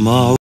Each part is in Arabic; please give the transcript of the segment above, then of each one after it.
ما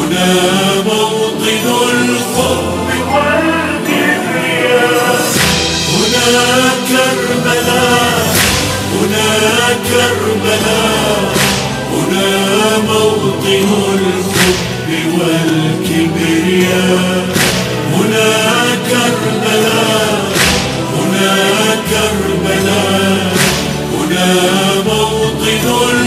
هنا موطن الحب والكبرياء. هنا كربلاء. هنا كربلاء هنا موطن الحب والكبرياء. هنا كربلاء. هنا كربلاء. هنا موطن الحب